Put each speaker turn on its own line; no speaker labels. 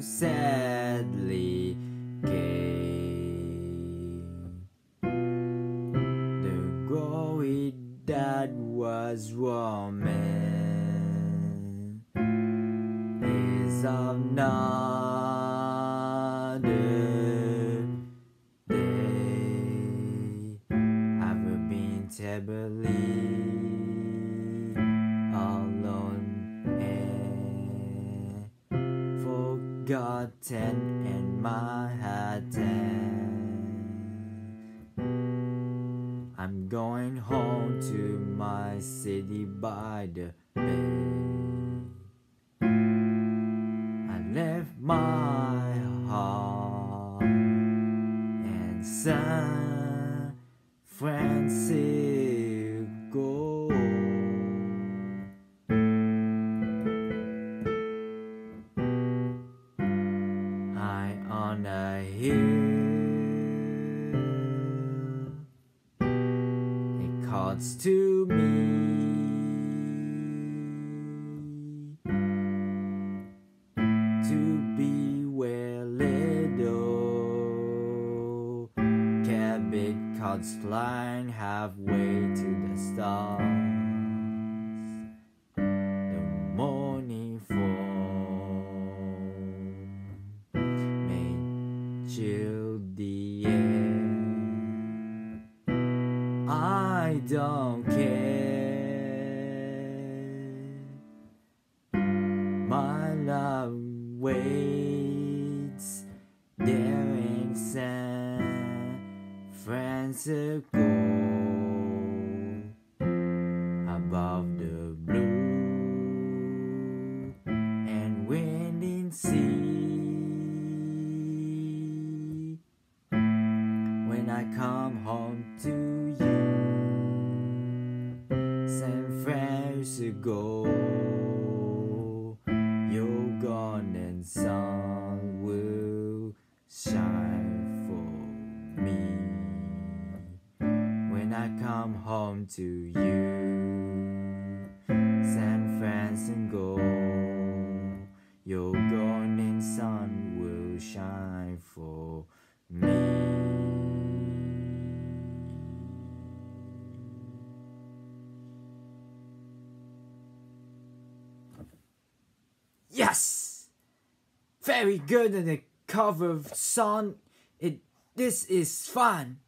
sadly gay. The glory that was Rome is of another day. I've been terribly alone forgotten in my head. I'm going home to my city by the bay. I left my heart in San Francisco. It to me. To be where little cabin clouds flying halfway to the stars. Don't care. My love waits there in San Francisco above the blue and winding sea. When I come home to San Francisco, your golden sun will shine for me. When I come home to you, San Francisco, Yes! Very good in the cover song. It this is fun.